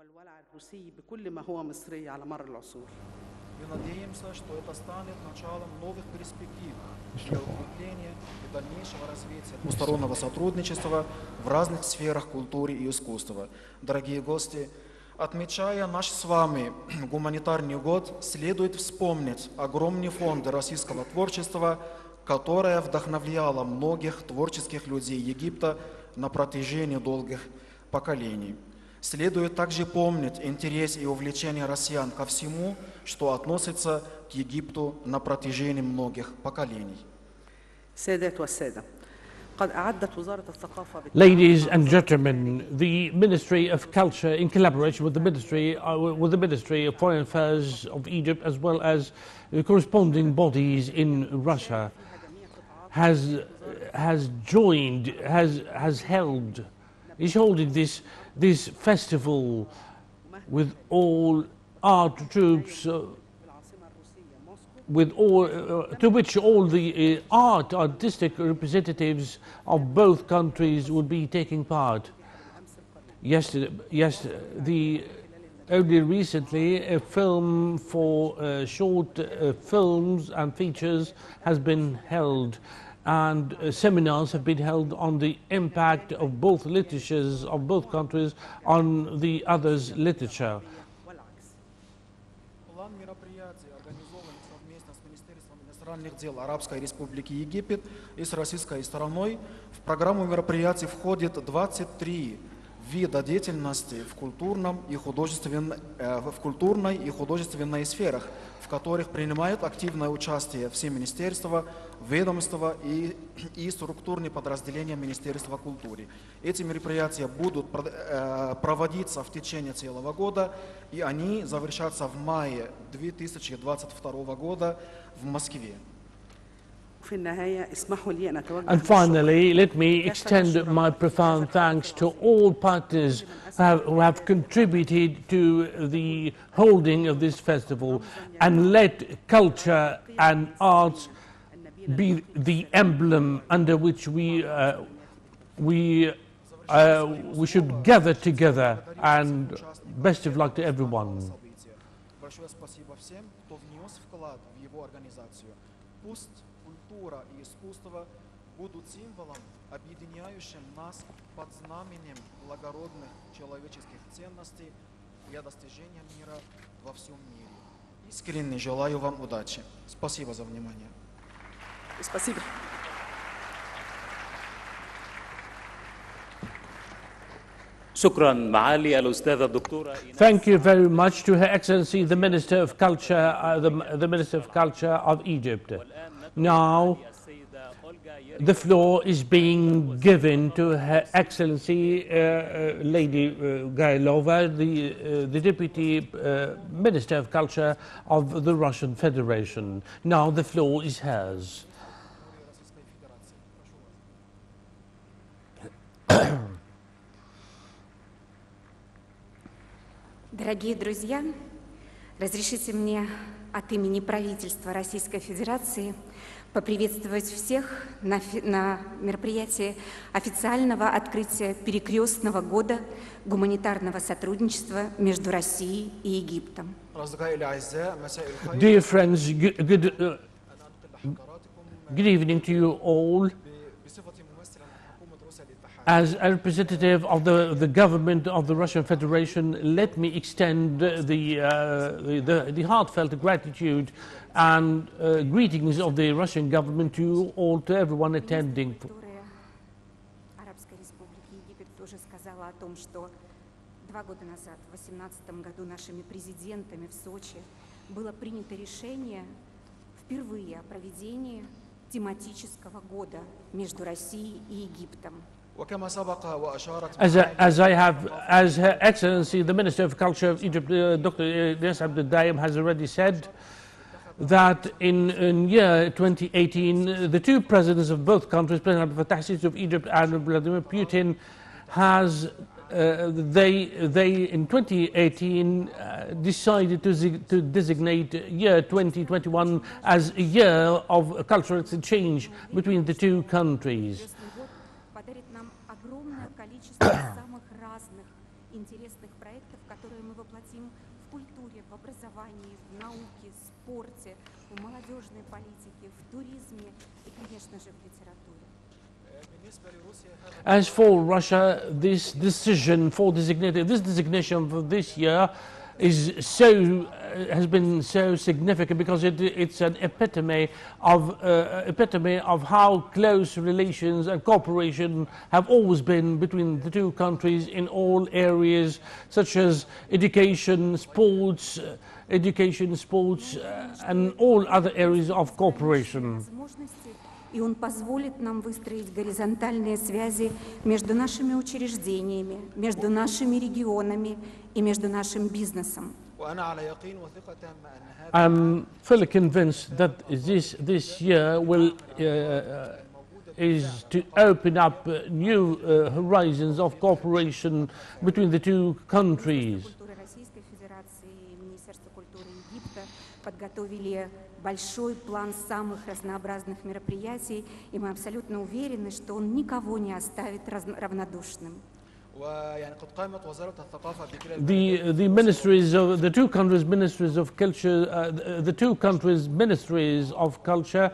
والولع الروسي بكل ما هو مصري على مر العصور И надеемся, что это станет началом новых перспектив для укрепления и дальнейшего развития двустороннего сотрудничества в разных сферах культуры и искусства. Дорогие гости, отмечая наш с вами гуманитарный год, следует вспомнить огромные фонды российского творчества, которое вдохновляло многих творческих людей Египта на протяжении долгих поколений. Следует также помнить интерес и увлечение россиян ко всему, что относится к Египту на протяжении многих поколений. Ladies and gentlemen, the Ministry of Culture, in collaboration with the Ministry, uh, with the Ministry of Foreign Affairs of Egypt, as well as the corresponding bodies in Russia, has has joined, has has held, is holding this this festival with all art troupes, uh, with all, uh, to which all the uh, art artistic representatives of both countries would be taking part. Yesterday, yes, the only recently a film for uh, short uh, films and features has been held and uh, seminars have been held on the impact of both literatures of both countries on the other's literature. дел Арабской Республики Египет и с российской стороной в программу мероприятий входит 23 вида деятельности в, культурном и художествен- э, в культурной и художественной сферах, в которых принимают активное участие все министерства, ведомства и, и структурные подразделения Министерства культуры. Эти мероприятия будут э, проводиться в течение целого года, и они завершатся в мае 2022 года в Москве. And finally, let me extend my profound thanks to all partners who have contributed to the holding of this festival and let culture and arts be the emblem under which we, uh, we, uh, we should gather together. And best of luck to everyone. нас под знаменем благородных человеческих ценностей для достижения мира во всем мире. Искренне желаю вам удачи. Спасибо за внимание. Спасибо. Thank you very much to Her Excellency, the Minister of Culture, uh, the, the Minister of Culture of Egypt. Now, the floor is being given to Her Excellency uh, uh, Lady uh, Gailova, the, uh, the Deputy uh, Minister of Culture of the Russian Federation. Now the floor is hers. Дорогие друзья, разрешите мне от имени правительства Российской Федерации поприветствовать всех на, на мероприятии официального открытия перекрестного года гуманитарного сотрудничества между Россией и Египтом. Dear friends, good, uh, good evening to you all. As a representative of the, the government of the Russian Federation, let me extend the, uh, the, the heartfelt gratitude and uh, greetings of the Russian government to all, to everyone attending. Которая Арабской Республики Египет тоже сказала о том, что два года назад, в 2018 году, нашими президентами в Сочи было принято решение впервые о проведении тематического года между Россией и Египтом. As, as, I have, as Her Excellency, the Minister of Culture of Egypt, uh, Dr. Ilyas Abdel Daim, has already said, that in, in, year 2018, the two presidents of both countries, President Abdel Fattah Sisi of Egypt and Vladimir Putin, has uh, they they in 2018 uh, decided to to designate year 2021 as a year of cultural exchange between the two countries. самых разных интересных проектов, которые мы воплотим в культуре, в образовании, в науке, в спорте, в молодежной политике, в туризме и, конечно же, в литературе. As for Russia, this decision for designated, this designation for this year is so uh, has been so significant because it, it's an epitome of uh, epitome of how close relations and cooperation have always been between the two countries in all areas such as education, sports, uh, education, sports, uh, and all other areas of cooperation. и он позволит нам выстроить горизонтальные связи между нашими учреждениями, между нашими регионами и между нашим бизнесом. I'm fully convinced that this, this year will, uh, uh is to open up uh, new uh, horizons of cooperation between the two countries. подготовили большой план самых разнообразных мероприятий, и мы абсолютно уверены, что он никого не оставит равнодушным. The, the ministries of the two countries, ministries of culture, uh, the, the two countries, ministries of culture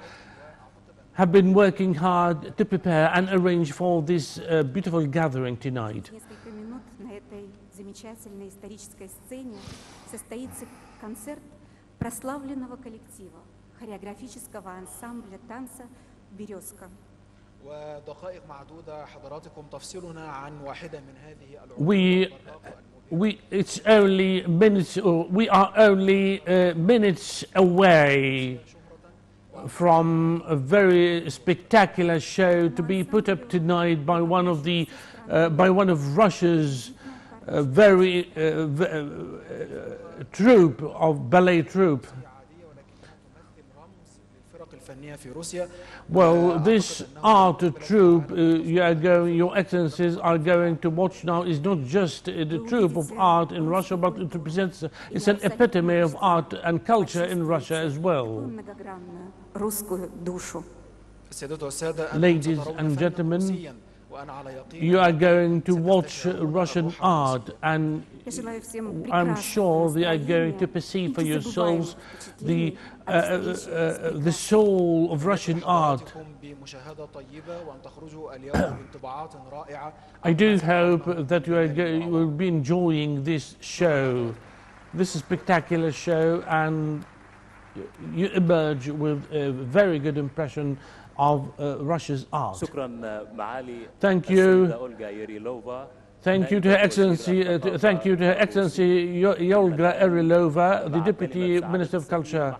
have been working hard to prepare and arrange for this uh, beautiful gathering tonight. прославленного коллектива, хореографического ансамбля танца «Березка». ودقائق معدودة حضراتكم تفصلنا عن واحدة من هذه العروض We, we, it's only minutes, or we are only uh, minutes away from a very spectacular show to be put up tonight by one of the, uh, by one of Russia's uh, very uh, v- uh, troupe of ballet troupe. well, this art troupe uh, you are going, your excellencies are going to watch now. Is not just uh, the troupe of art in Russia, but it represents, uh, it's an epitome of art and culture in Russia as well. Ladies and gentlemen, you are going to watch uh, Russian art and I'm sure they are going to perceive for yourselves the, uh, uh, uh the soul of Russian art. I do hope that you, you will be enjoying this show, this spectacular show, and you emerge with a very good impression of uh, Russia's art. Thank you. Thank you to Her Excellency, uh, thank you to Her Excellency Yolga Yarilova, the Deputy Minister of Culture.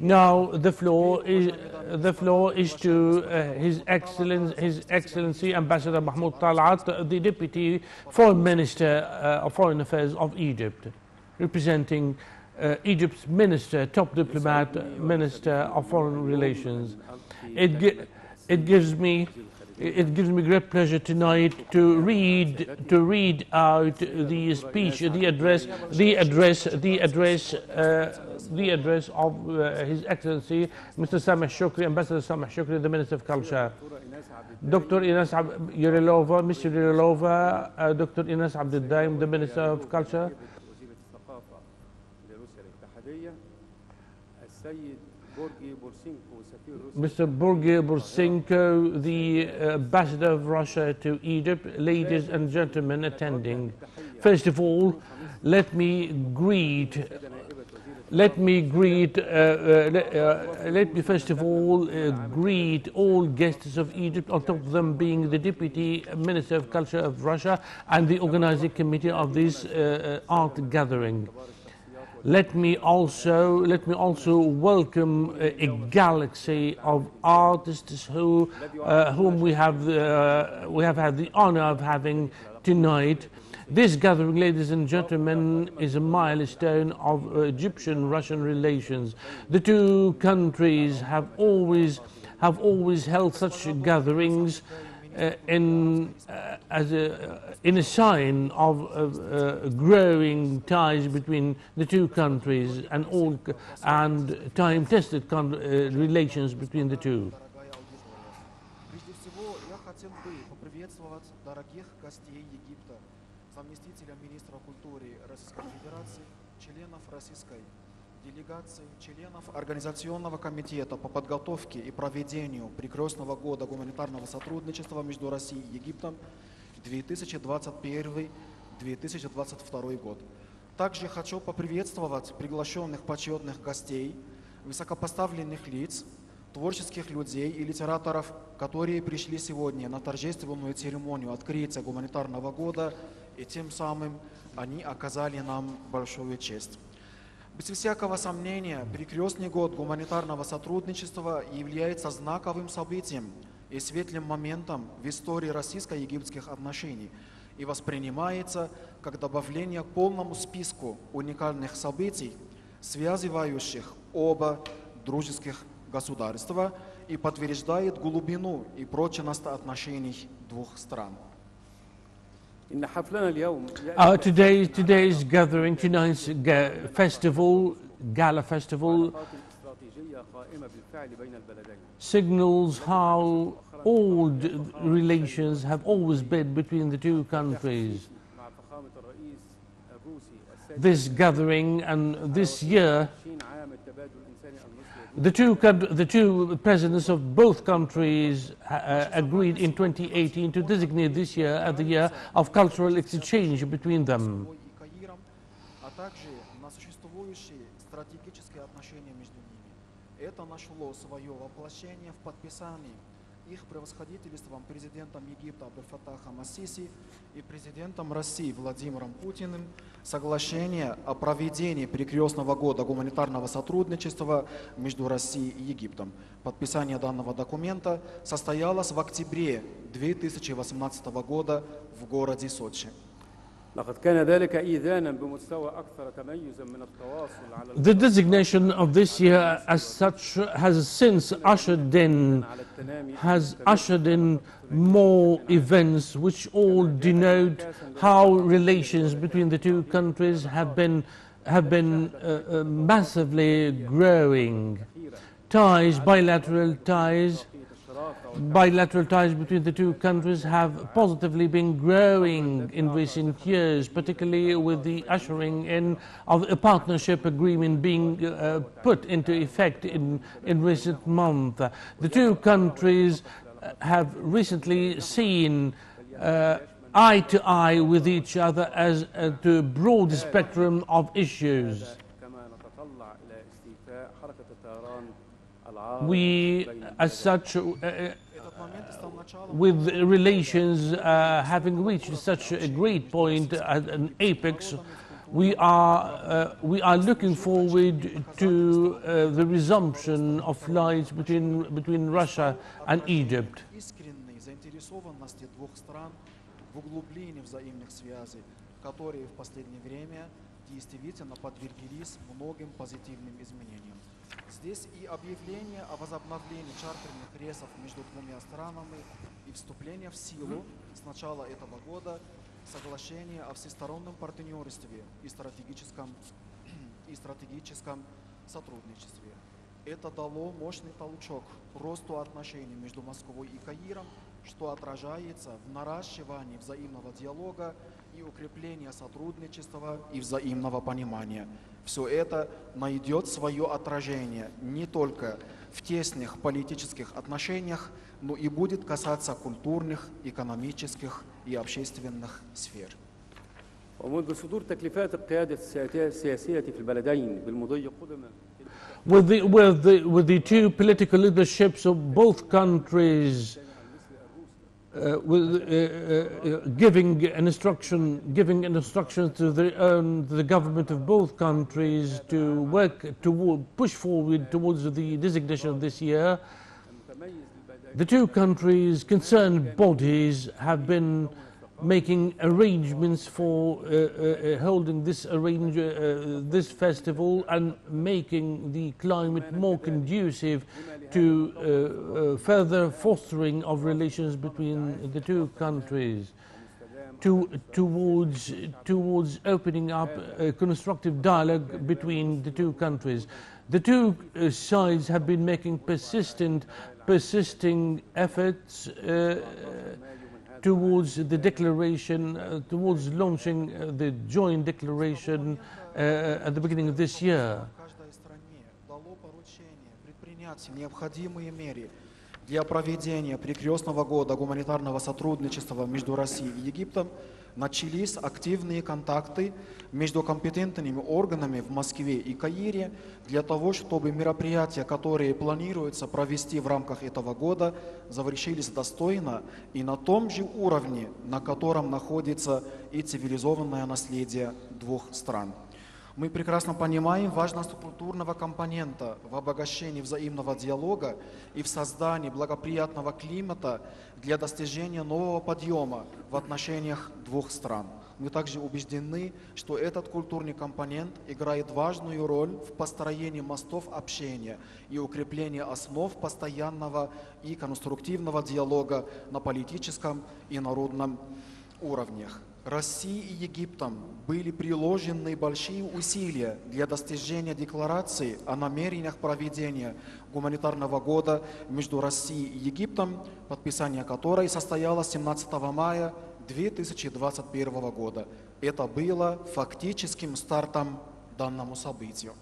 Now the floor is the floor is to uh, His Excellency, His Excellency Ambassador Mahmoud Talat, the Deputy Foreign Minister uh, of Foreign Affairs of Egypt, representing uh, Egypt's Minister, top diplomat, Minister of Foreign Relations. It it gives me it gives me great pleasure tonight to read to read out the speech, the address, the address, the address, uh, the address of uh, His Excellency Mr. Sameh Shukri, Ambassador Sameh Shukri, the Minister of Culture. Dr. Ines Yurilova, Ms. Yurilova, uh, Dr. Ines Abdeldaim, the Minister of Culture. Mr. Burge Bursenko, the uh, ambassador of Russia to Egypt, ladies and gentlemen attending. First of all, let me greet let me greet, uh, uh, let, uh, let me first of all uh, greet all guests of Egypt, on top of them being the Deputy Minister of Culture of Russia and the organizing committee of this uh, art gathering. Let me also let me also welcome a, a galaxy of artists who uh, whom we have uh, we have had the honor of having tonight. This gathering, ladies and gentlemen, is a milestone of uh, Egyptian-Russian relations. The two countries have always have always held such gatherings uh, in uh, as a in a sign of uh, uh, growing ties between the two countries and all and time-tested uh, relations between the two. Организационного комитета по подготовке и проведению Прикрестного года гуманитарного сотрудничества между Россией и Египтом 2021-2022 год. Также хочу поприветствовать приглашенных почетных гостей, высокопоставленных лиц, творческих людей и литераторов, которые пришли сегодня на торжественную церемонию открытия гуманитарного года, и тем самым они оказали нам большую честь. Без всякого сомнения, перекрестный год гуманитарного сотрудничества является знаковым событием и светлым моментом в истории российско-египетских отношений и воспринимается как добавление к полному списку уникальных событий, связывающих оба дружеских государства и подтверждает глубину и прочность отношений двух стран. Our today, today's gathering, tonight's ga festival, gala festival, signals how old relations have always been between the two countries. This gathering and this year the two, coun- the two presidents of both countries uh, agreed in 2018 to designate this year as the year of cultural exchange between them. Москвой и Каиром, а также на существующие стратегические отношения между ними. Это нашло свое воплощение в подписании их превосходительством президентом Египта Абдельфатахом Ассиси и президентом России Владимиром Путиным соглашение о проведении перекрестного года гуманитарного сотрудничества между Россией и Египтом. Подписание данного документа состоялось в октябре 2018 года в городе Сочи. The designation of this year as such has since ushered in has ushered in more events which all denote how relations between the two countries have been have been uh, uh massively growing. Ties bilateral ties bilateral ties between the two countries have positively been growing in recent years, particularly with the ushering in of a partnership agreement being uh, put into effect in, in recent months. The two countries uh, have recently seen uh, eye to eye with each other as uh, to a broad spectrum of issues. we, as such, uh, uh, with relations uh, having reached such a great point at an apex, we are, we are looking forward to the resumption of flights between, between Russia and Egypt. которые в последнее время действительно подверглись многим позитивным изменениям. Здесь и объявление о возобновлении чартерных рейсов между двумя странами и вступление в силу с начала этого года соглашение о всестороннем партнерстве и стратегическом, и стратегическом сотрудничестве. Это дало мощный толчок росту отношений между Москвой и Каиром, что отражается в наращивании взаимного диалога и укреплении сотрудничества и взаимного понимания Все это найдет свое отражение не только в тесных политических отношениях, но и будет касаться культурных, экономических и общественных сфер. ومنذ صدور تكليفات القيادة السياسية السياسية في البلدين بالمضي قدما With the, with, the, with the two political leaderships of both countries uh, with, uh, uh, uh, giving an instruction, giving an instruction to the, um, the government of both countries to work to push forward towards the designation of this year. The two countries' concerned bodies have been making arrangements for uh, uh, uh, holding this arrange, uh, this festival and making the climate more conducive to uh, uh, further fostering of relations between the two countries to, towards, towards opening up a constructive dialogue between the two countries. The two sides have been making persistent, persisting efforts towards the declaration, uh, towards launching uh, the joint declaration uh, at the beginning of this year. каждой стране дало поручение предпринять необходимые меры для проведения перекрестного года гуманитарного сотрудничества между Россией и Египтом, начались активные контакты между компетентными органами в Москве и Каире для того, чтобы мероприятия, которые планируется провести в рамках этого года, завершились достойно и на том же уровне, на котором находится и цивилизованное наследие двух стран. Мы прекрасно понимаем важность культурного компонента в обогащении взаимного диалога и в создании благоприятного климата для достижения нового подъема в отношениях двух стран. Мы также убеждены, что этот культурный компонент играет важную роль в построении мостов общения и укреплении основ постоянного и конструктивного диалога на политическом и народном уровнях. России и Египтом были приложены большие усилия для достижения декларации о намерениях проведения гуманитарного года между Россией и Египтом, подписание которой состоялось 17 мая 2021 года. Это было фактическим стартом данному событию.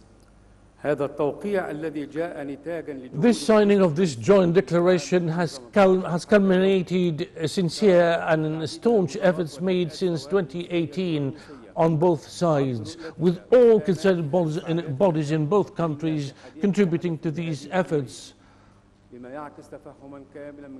This signing of this joint declaration has, has culminated sincere and staunch efforts made since 2018 on both sides, with all concerned bodies in both countries contributing to these efforts.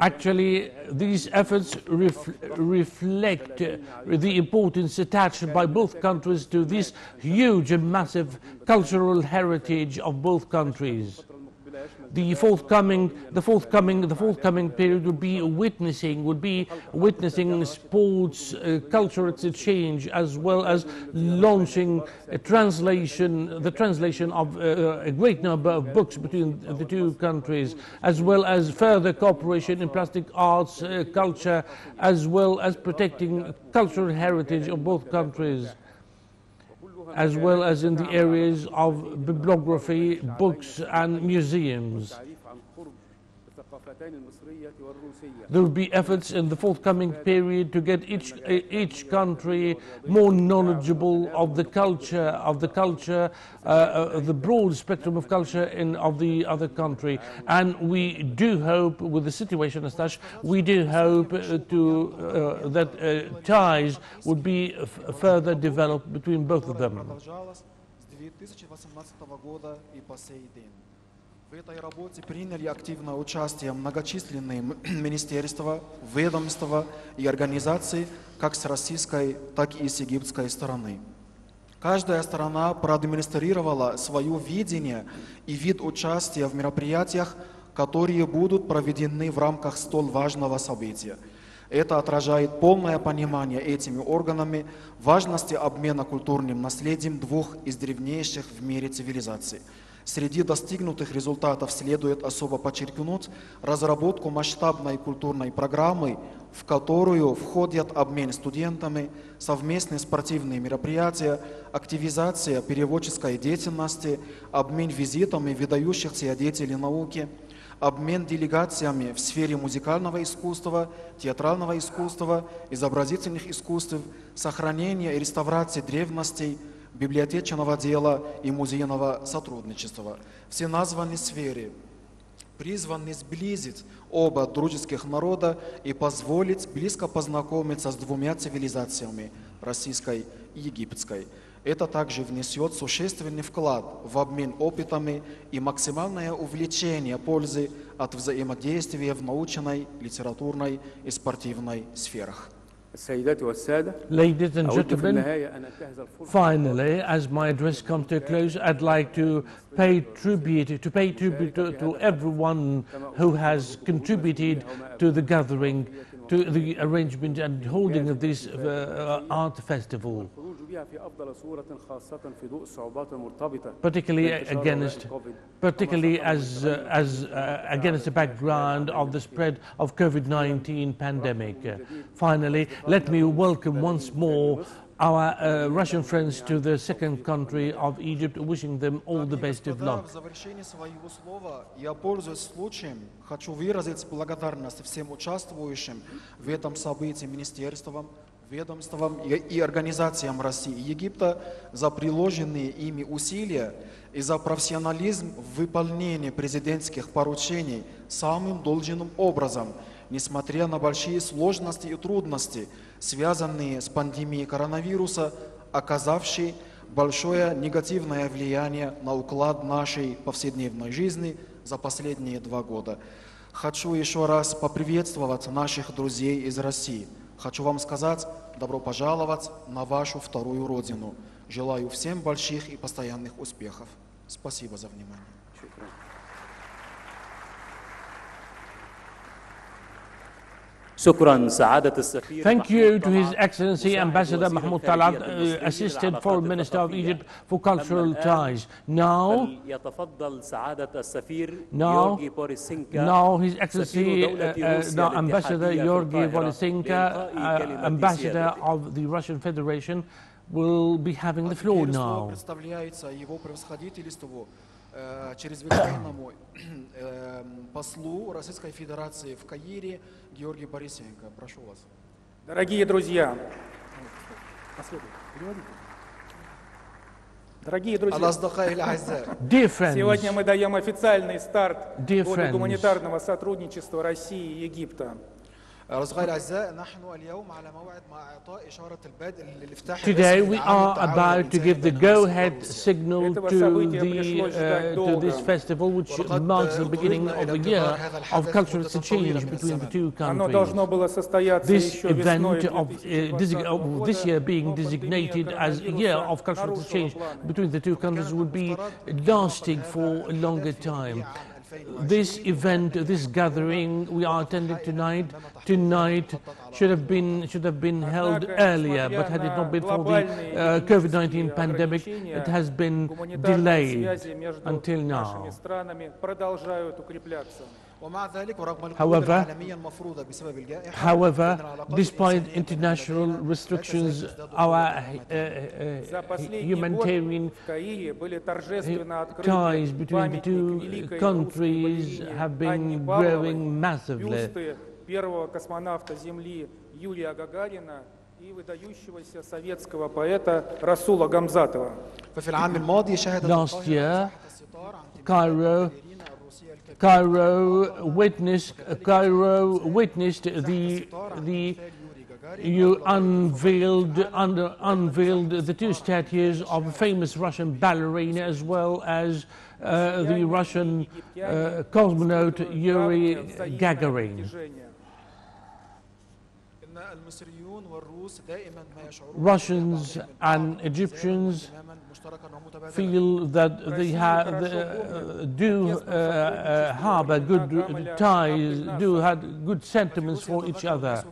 Actually, these efforts ref- reflect the importance attached by both countries to this huge and massive cultural heritage of both countries. The forthcoming, the forthcoming, the forthcoming period would be witnessing, would be witnessing sports, uh, cultural exchange, as well as launching a translation, the translation of uh, a great number of books between the two countries, as well as further cooperation in plastic arts, uh, culture, as well as protecting cultural heritage of both countries as well as in the areas of bibliography, books and museums. There will be efforts in the forthcoming period to get each, each country more knowledgeable of the culture, of the culture, uh, uh, the broad spectrum of culture in, of the other country. And we do hope, with the situation as such, we do hope uh, to, uh, that uh, ties would be further developed between both of them. В этой работе приняли активное участие многочисленные министерства, ведомства и организации как с российской, так и с египетской стороны. Каждая сторона продемонстрировала свое видение и вид участия в мероприятиях, которые будут проведены в рамках столь важного события. Это отражает полное понимание этими органами важности обмена культурным наследием двух из древнейших в мире цивилизаций. Среди достигнутых результатов следует особо подчеркнуть разработку масштабной культурной программы, в которую входят обмен студентами, совместные спортивные мероприятия, активизация переводческой деятельности, обмен визитами выдающихся деятелей науки, обмен делегациями в сфере музыкального искусства, театрального искусства, изобразительных искусств, сохранения и реставрации древностей, библиотечного дела и музейного сотрудничества. Все названные сферы призваны сблизить оба дружеских народа и позволить близко познакомиться с двумя цивилизациями – российской и египетской. Это также внесет существенный вклад в обмен опытами и максимальное увеличение пользы от взаимодействия в научной, литературной и спортивной сферах. Ladies and gentlemen, finally, as my address comes to a close, I'd like to pay tribute to pay tribute to, to everyone who has contributed to the gathering to the arrangement and holding of this uh, art festival. Particularly uh, against, particularly as uh, as uh, against the background of the spread of COVID-19 pandemic. Finally, let me welcome once more our uh, Russian friends to the second country of Egypt, wishing them all the best of luck. В завершении своего слова я, пользуясь случаем, хочу выразить благодарность всем участвующим в этом событии министерствам, ведомствам и организациям России и Египта за приложенные ими усилия и за профессионализм в выполнении президентских поручений самым должным образом, несмотря на большие сложности и трудности, связанные с пандемией коронавируса, оказавшей большое негативное влияние на уклад нашей повседневной жизни за последние два года. Хочу еще раз поприветствовать наших друзей из России. Хочу вам сказать, добро пожаловать на вашу вторую родину. Желаю всем больших и постоянных успехов. Спасибо за внимание. Thank you to His Excellency Ambassador Mahmoud Talat, uh, Assistant Foreign Minister of Egypt for Cultural Ties. Now, now, now His Excellency uh, uh, Ambassador Yorgi Borisinka, uh, Ambassador of the Russian Federation, will be having the floor now. Э, чрезвычайному эм, послу Российской Федерации в Каире Георгий Борисенко. Прошу вас. Дорогие друзья, Дорогие друзья, сегодня мы даем официальный старт года гуманитарного сотрудничества России и Египта. Today we are about to give the go-ahead signal to, the, uh, to this festival which marks the beginning of the uh, year of cultural exchange between the two countries. This event of, uh, of this year being designated as a year of cultural exchange between the two countries would be lasting for a longer time this event, this gathering we are attending tonight, tonight should have been should have been held earlier, but had it not been for the uh, COVID-19 pandemic, it has been delayed until now. странами продолжают укрепляться. ومع ذلك ورغم القيود However- العالمية المفروضة بسبب الجائحة However, فإن العلاقات despite الإنسانية بين international البلدين لا restrictions, تزال تزداد our قوة. uh, За uh, последний humanitarian год в Каире были торжественно ties открыты between the памятник two великой countries русской have балерине Анне been Павловой, growing massively. бюсты первого космонавта Земли Юрия Гагарина и выдающегося советского поэта Расула Гамзатова. ففي العام الماضي شهدت Last القاهرة year, تحت الستار عن Cairo, الباليرين الروسية الكبيرة Cairo witnessed Cairo witnessed the the you unveiled under, unveiled the two statues of a famous Russian ballerina as well as uh, the Russian uh, cosmonaut Yuri Gagarin. Russians and Egyptians feel that they have uh, do uh, uh, harbor good ties, do have good sentiments for each other.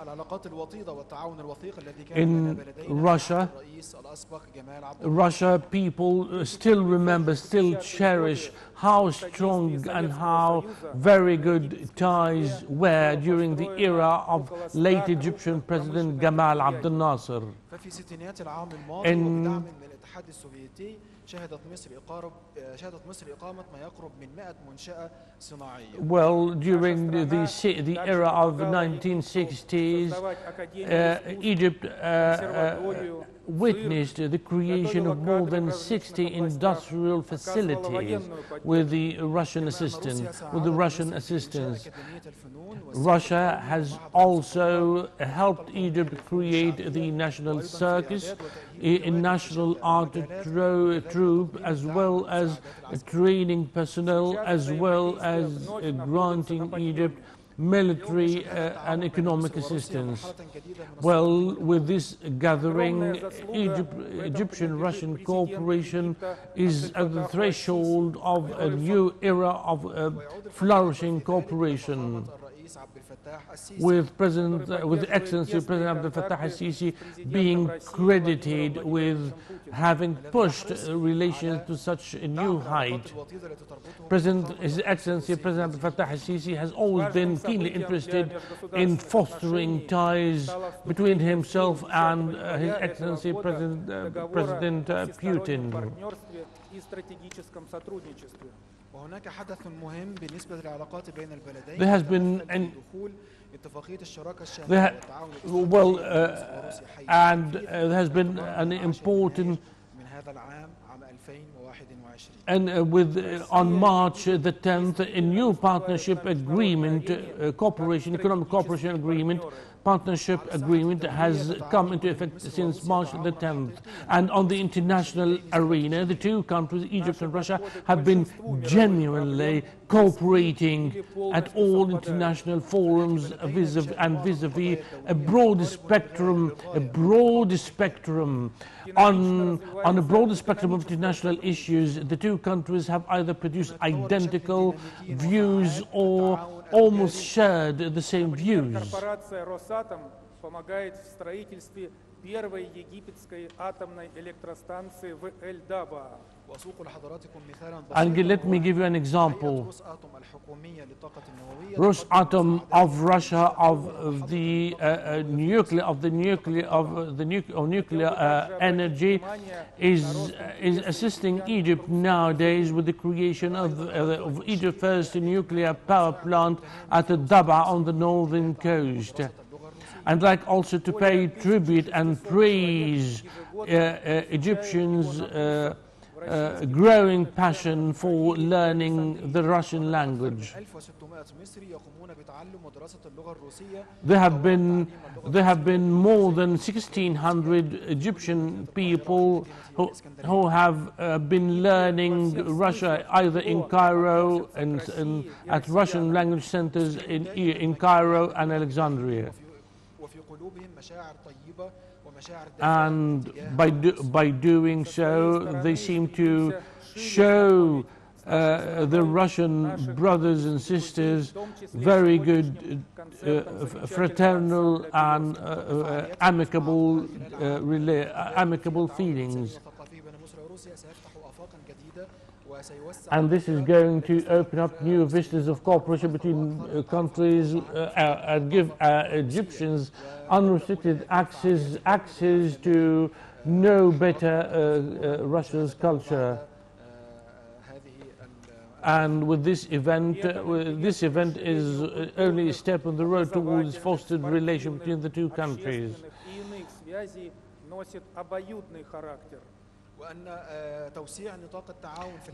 العلاقات الوطيدة والتعاون الوثيق الذي كان In بين Russia, الرئيس الأسبق جمال عبد Russia people uh, still remember, still cherish how strong and how very good ties were during the era of late Egyptian President Gamal Abdel Nasser. ففي ستينات العام الماضي وبدعم من الاتحاد السوفيتي شهدت مصر إقارب شهدت مصر إقامة ما يقرب من 100 منشأة صناعية. Well, during the, the, si- the era of the 1960s, uh, Egypt uh, uh, witnessed the creation of more than 60 industrial facilities with the Russian assistance. With the Russian assistance, Russia has also helped Egypt create the national circus, a national art troupe, as well as training personnel, as well as granting Egypt military uh, and economic assistance. Well, with this gathering, Egypt, Egyptian-Russian cooperation is at the threshold of a new era of uh, flourishing cooperation with President, uh, with Excellency President Abdel Fattah al-Sisi being credited with having pushed relations to such a new height. President, His Excellency President Abdel Fattah al-Sisi has always been keenly interested in fostering ties between himself and uh, His Excellency President, uh, President uh, Putin. وهناك حدث مهم بالنسبة للعلاقات بين البلدين There has been an اتفاقية الشراكة الشاملة والتعاون well, uh, and uh, there has been an important من هذا العام عام 2021 and uh, with uh, on March the 10th a new partnership agreement uh, cooperation economic cooperation agreement partnership agreement has come into effect since March the 10th. And on the international arena, the two countries, Egypt and Russia, have been genuinely cooperating at all international forums vis and vis-a-vis a broad spectrum, a broad spectrum on, on a broad spectrum of international issues, the two countries have either produced identical views or almost shared the same views. And let me give you an example. Rosatom of Russia of, the uh, uh, nuclear of the nuclear of the of nuclear uh, energy is uh, is assisting Egypt nowadays with the creation of, uh, of Egypt's first nuclear power plant at Dabaa on the northern coast. I'd like also to pay tribute and praise uh, Egyptians uh, growing passion for learning the Russian language. There have been, there have been more than 1,600 Egyptian people who, who have uh, been learning Russia either in Cairo and, and at Russian language centers in, in Cairo and Alexandria and by, do, by doing so, they seem to show uh, the Russian brothers and sisters very good uh, fraternal and uh, uh amicable, uh, uh, amicable feelings and this is going to open up new vistas of cooperation between uh, countries uh, uh and give uh, Egyptians unrestricted access, access to know better uh, Russia's culture. And with this event, this event is only a step on the road towards fostered relation between the two countries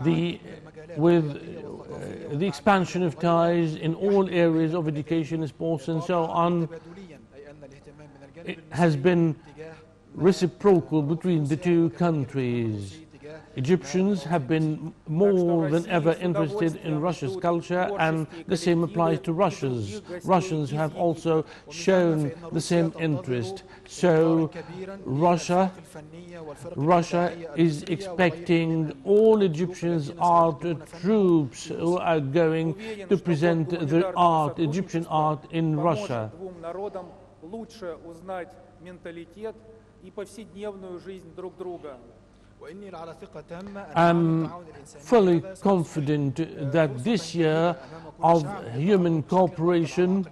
the, with uh, the expansion of ties in all areas of education, and sports, and so on, it has been reciprocal between the two countries. Egyptians have been more than ever interested in Russia's culture and the same applies to Russians. Russians have also shown the same interest. So Russia, Russia is expecting all Egyptians art troupes who are going to present the art, Egyptian art in Russia. лучше узнать менталитет и повседневную жизнь друг друга. I'm fully confident that this year of human cooperation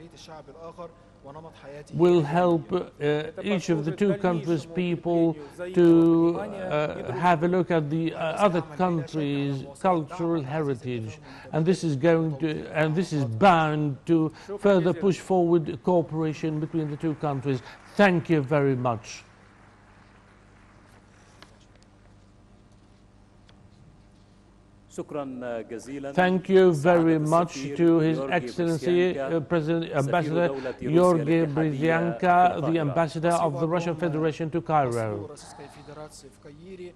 will help uh, each of the two countries' people to uh, have a look at the uh, other countries' cultural heritage, and this is going to, and this is bound to further push forward cooperation between the two countries. Thank you very much. Thank you very سعادة much السفير to His يورجي Excellency برسيانكا، uh, President سفير Ambassador دولة روسيا Georgy الاتحادية Brezyanka, في the القاهرة. Ambassador of the Russian Federation to Cairo. روسيسكاي فيدراتسي في كايري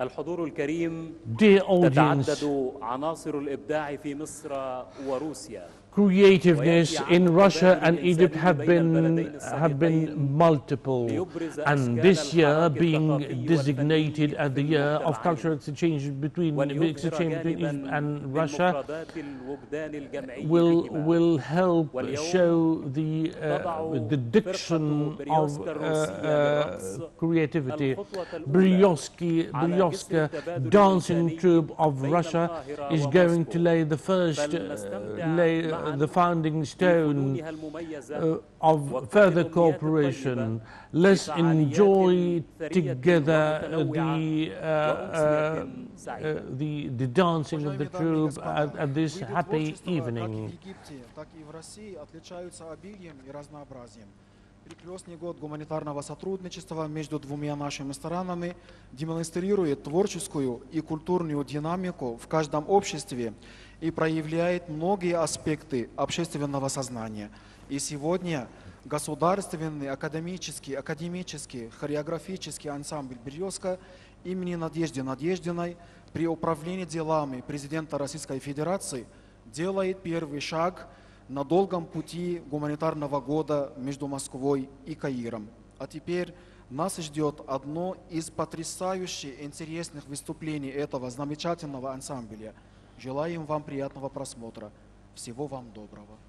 الحضور الكريم Dear audience, تتعدد عناصر الإبداع في مصر وروسيا creativeness in Russia and Egypt have been have been multiple, and this year being designated as the year of cultural exchange between exchange between Egypt and Russia will will help show the uh, the diction of uh, uh, creativity. Bryoski Beryozka dancing troupe of Russia is going to lay the first uh, lay uh, the founding stone uh, of further cooperation. Let's enjoy together uh, the, uh, uh, uh, the, the dancing of the troupe at, at this Виды happy творчества как evening. в Египте, так и в России отличаются обилием и разнообразием. Перекрестный год гуманитарного сотрудничества между двумя нашими странами демонстрирует творческую и культурную динамику в каждом обществе и проявляет многие аспекты общественного сознания. И сегодня государственный академический, академический хореографический ансамбль «Березка» имени Надежды Надеждиной при управлении делами президента Российской Федерации делает первый шаг на долгом пути гуманитарного года между Москвой и Каиром. А теперь нас ждет одно из потрясающе интересных выступлений этого замечательного ансамбля. Желаем вам приятного просмотра. Всего вам доброго.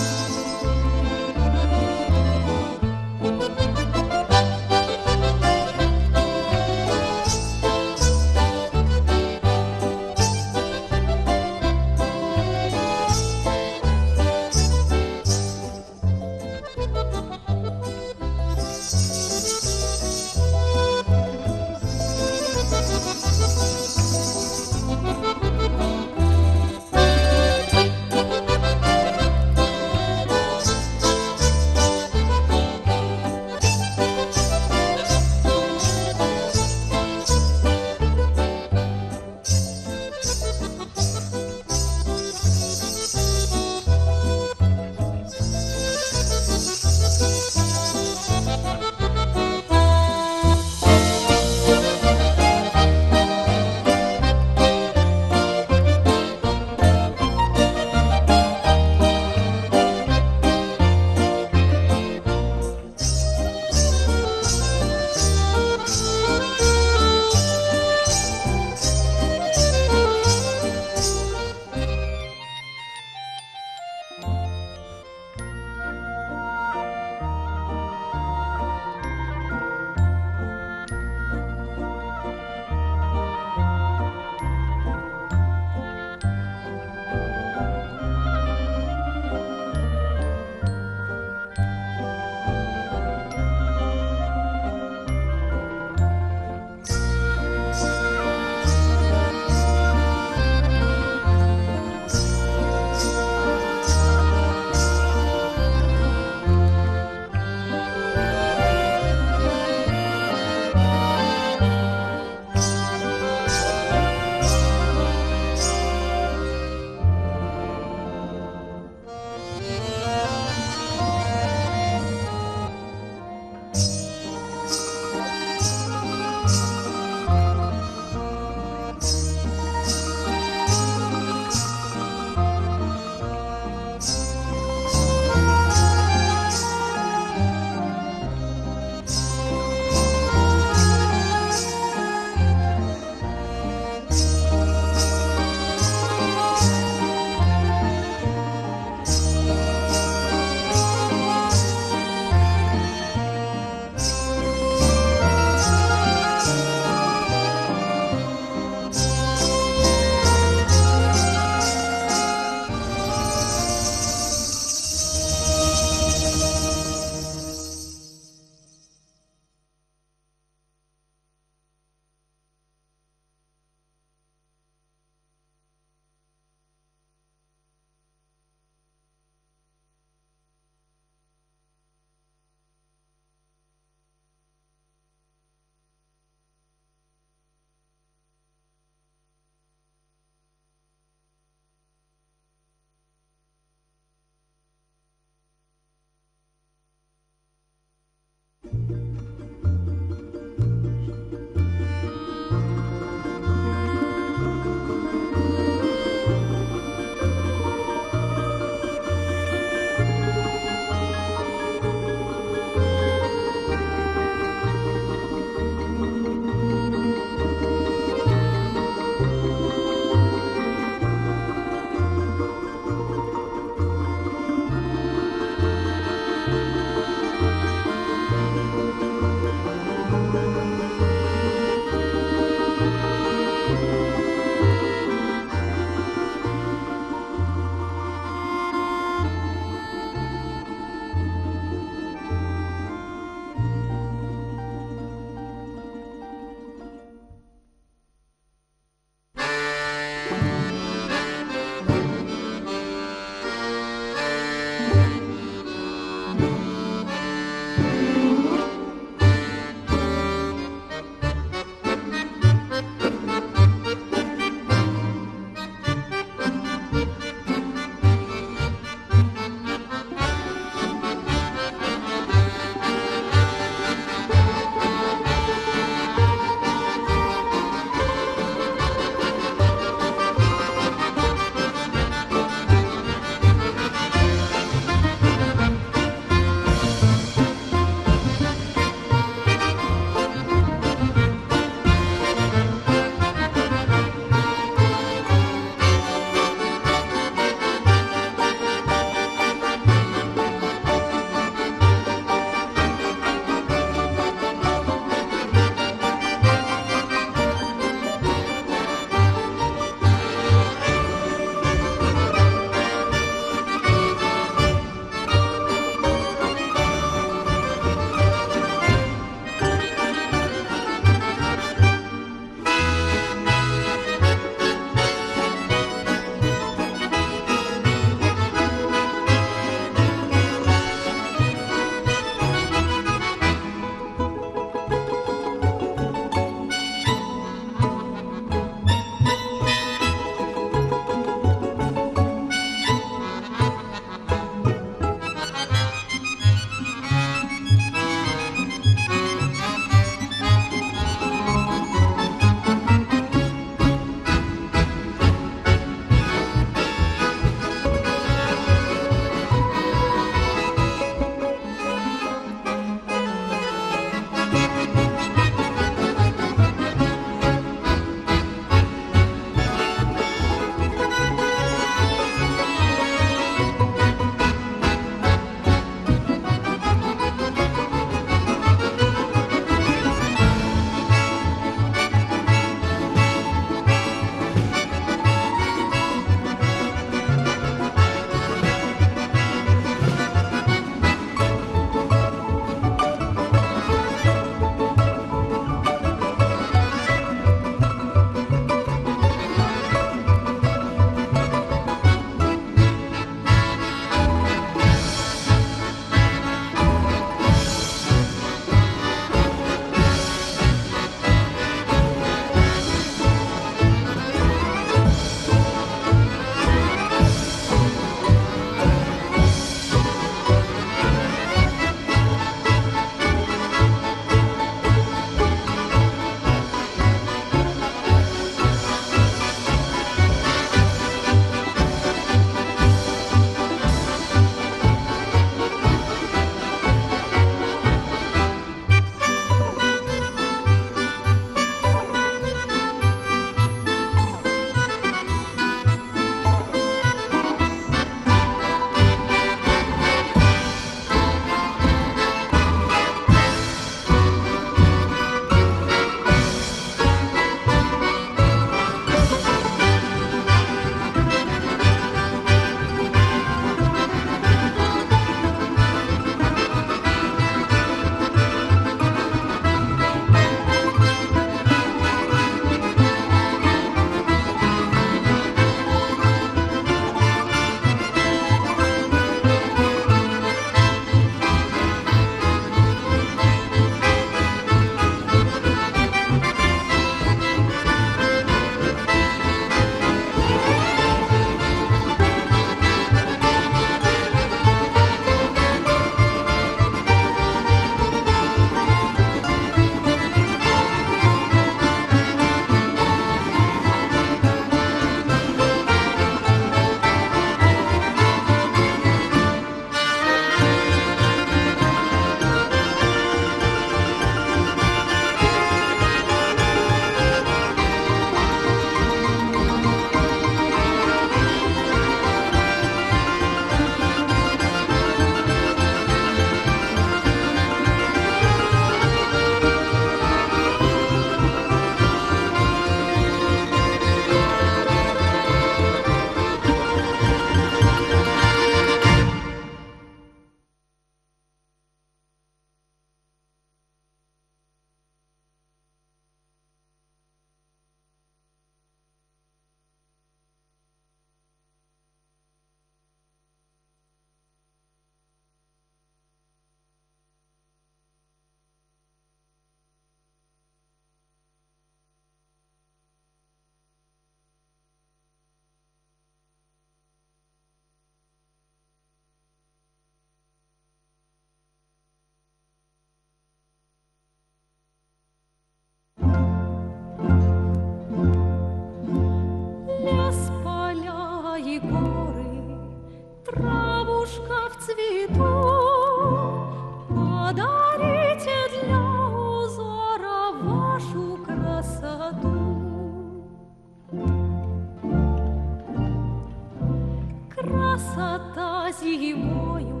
Красота зимою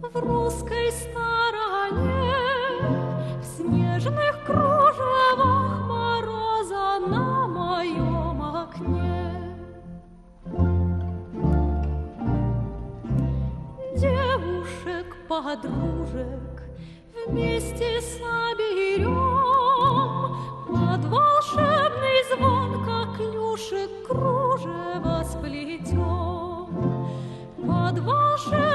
в русской стороне, подружек вместе соберем Под волшебный звон коклюшек кружево сплетем Под волшебный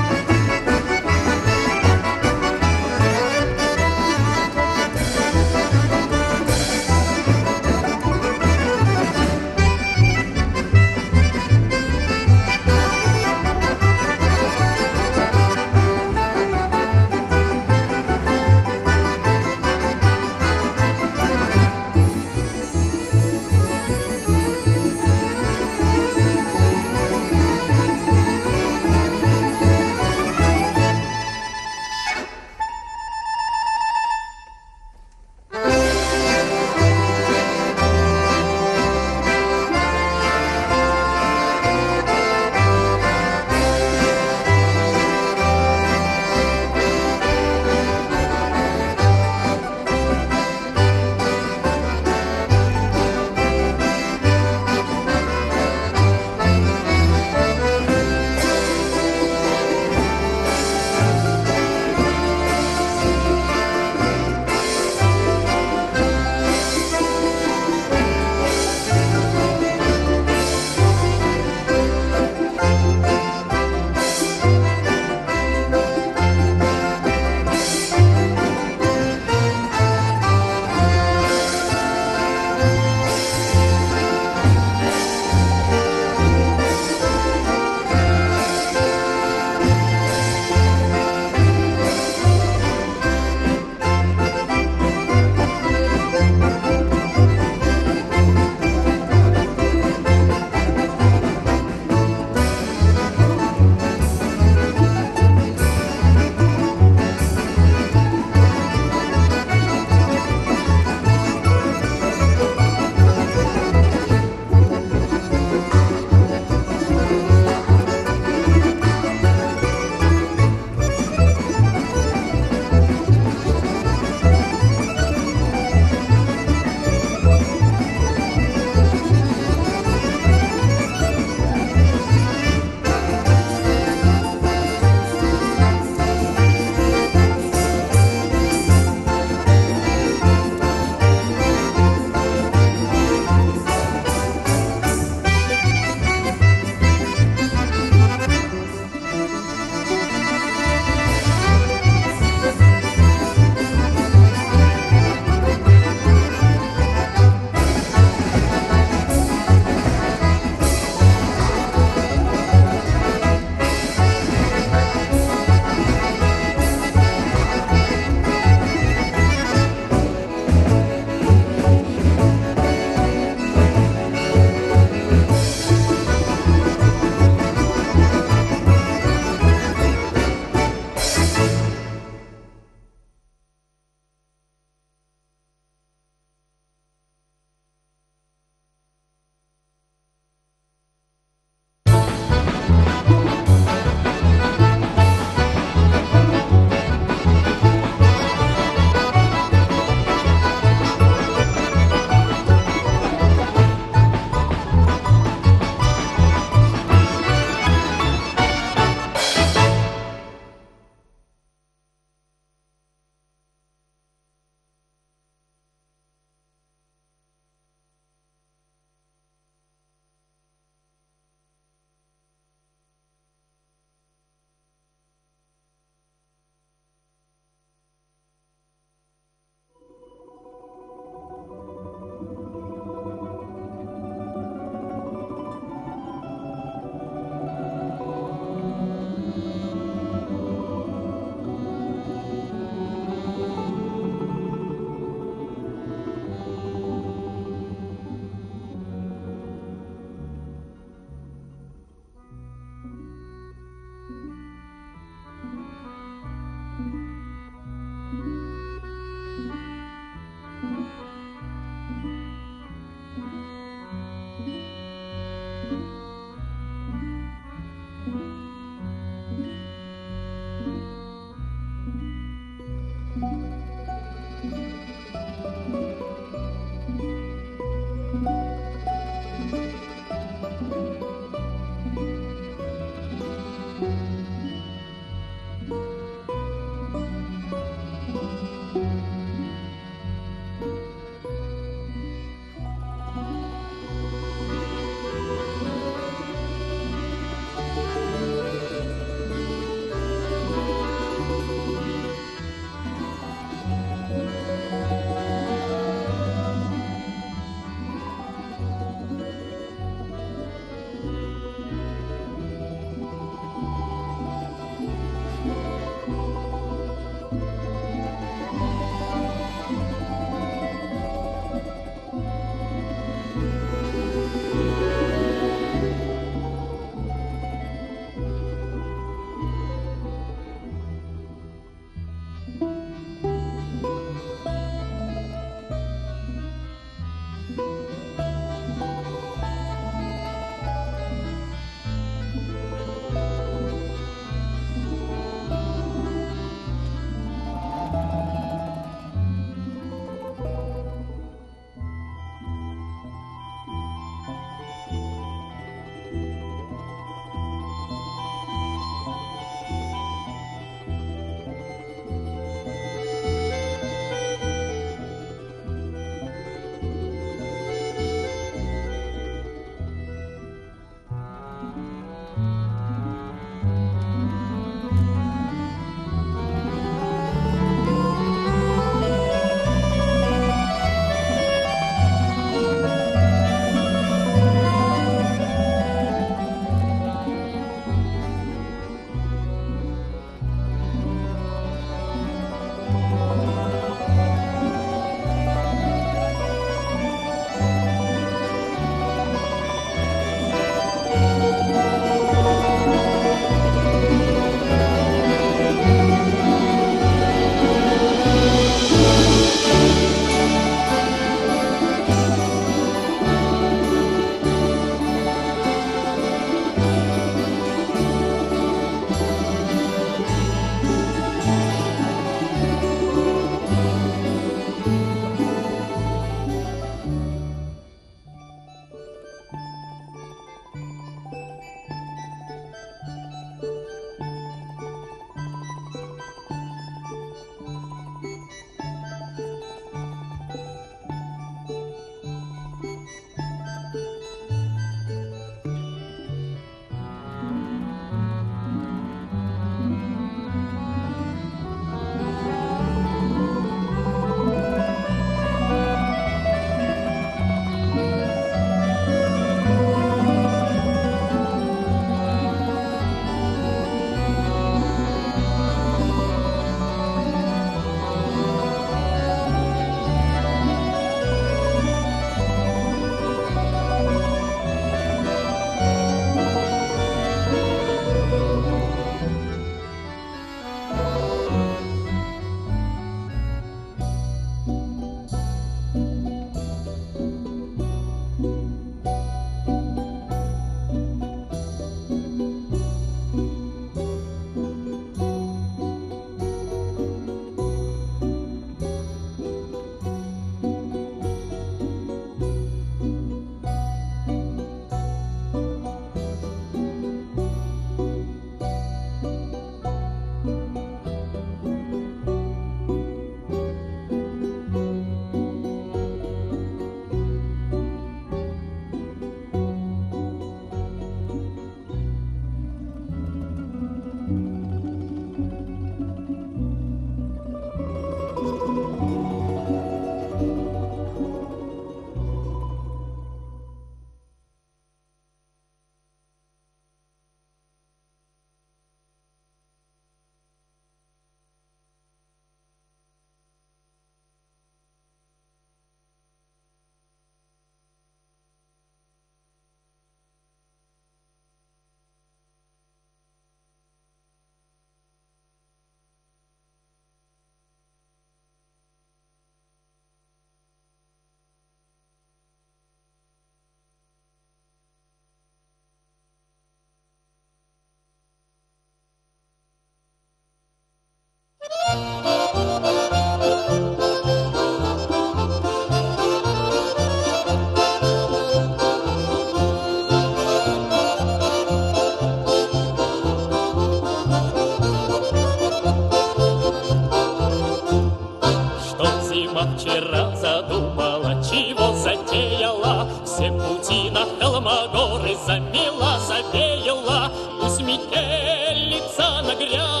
подумала, чего затеяла. Все пути на холмогоры замела, завеяла. Пусть метелица нагряла.